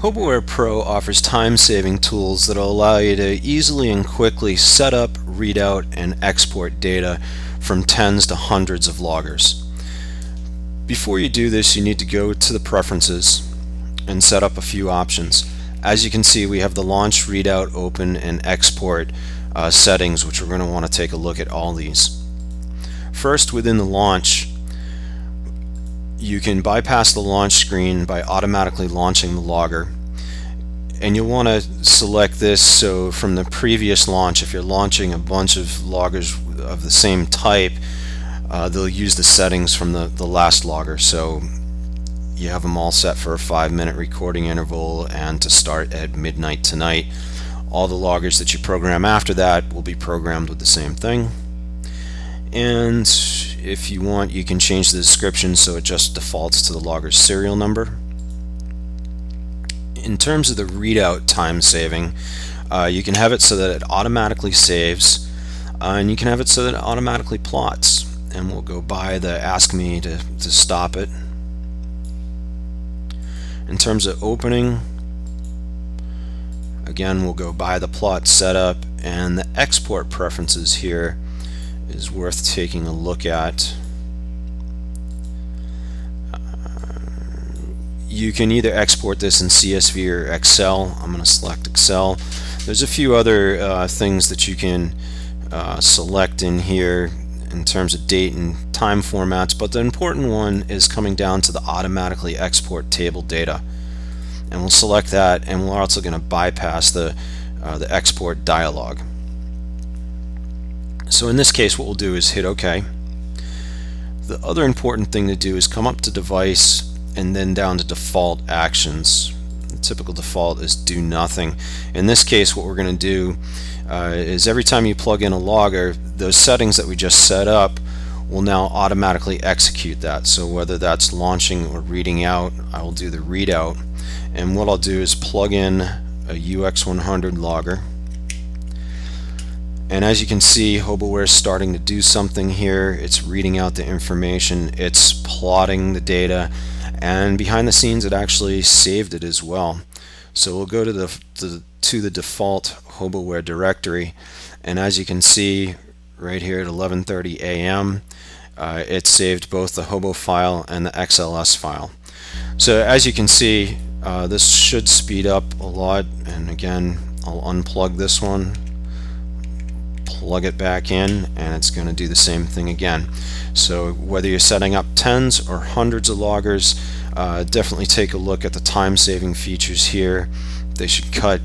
HoboWare Pro offers time-saving tools that will allow you to easily and quickly set up, read out, and export data from tens to hundreds of loggers. Before you do this, you need to go to the Preferences and set up a few options. As you can see, we have the launch, readout, open, and export uh, settings, which we're going to want to take a look at all these. First, within the launch, you can bypass the launch screen by automatically launching the logger. And you'll want to select this so from the previous launch if you're launching a bunch of loggers of the same type uh, they'll use the settings from the, the last logger. So you have them all set for a five minute recording interval and to start at midnight tonight. All the loggers that you program after that will be programmed with the same thing. And if you want you can change the description so it just defaults to the logger's serial number. In terms of the readout time saving uh, you can have it so that it automatically saves uh, and you can have it so that it automatically plots. And we'll go by the ask me to, to stop it. In terms of opening again we'll go by the plot setup and the export preferences here is worth taking a look at. Uh, you can either export this in CSV or Excel. I'm going to select Excel. There's a few other uh, things that you can uh, select in here in terms of date and time formats, but the important one is coming down to the automatically export table data. And we'll select that and we're also going to bypass the, uh, the export dialog. So in this case what we'll do is hit OK. The other important thing to do is come up to device and then down to default actions. The typical default is do nothing. In this case what we're going to do uh, is every time you plug in a logger those settings that we just set up will now automatically execute that. So whether that's launching or reading out, I will do the readout. And what I'll do is plug in a UX100 logger and as you can see, HoboWare is starting to do something here. It's reading out the information, it's plotting the data, and behind the scenes it actually saved it as well. So we'll go to the, to, to the default HoboWare directory, and as you can see right here at 11.30 a.m., uh, it saved both the Hobo file and the XLS file. So as you can see, uh, this should speed up a lot, and again, I'll unplug this one plug it back in and it's going to do the same thing again. So whether you're setting up tens or hundreds of loggers, uh, definitely take a look at the time saving features here. They should cut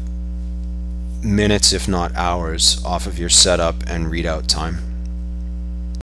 minutes if not hours off of your setup and readout time.